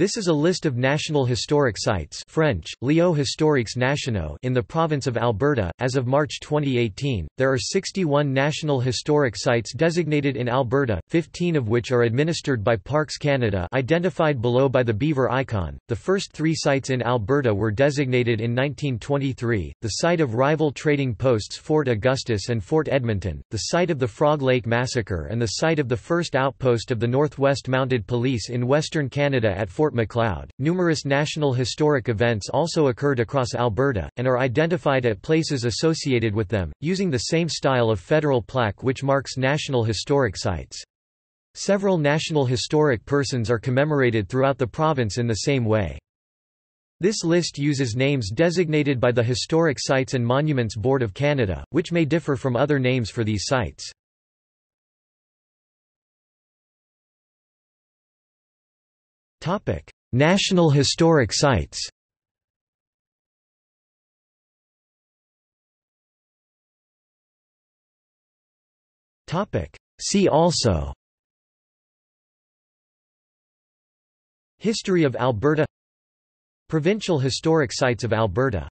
This is a list of national historic sites French, Lieux historiques nationaux in the province of Alberta. As of March 2018, there are 61 national historic sites designated in Alberta, 15 of which are administered by Parks Canada identified below by the beaver icon. The first three sites in Alberta were designated in 1923, the site of rival trading posts Fort Augustus and Fort Edmonton, the site of the Frog Lake Massacre and the site of the first outpost of the Northwest Mounted Police in Western Canada at Fort Fort. Numerous national historic events also occurred across Alberta, and are identified at places associated with them, using the same style of federal plaque which marks national historic sites. Several national historic persons are commemorated throughout the province in the same way. This list uses names designated by the Historic Sites and Monuments Board of Canada, which may differ from other names for these sites. Topic: National Historic Sites. Topic: See also. History of Alberta Provincial Historic Sites of Alberta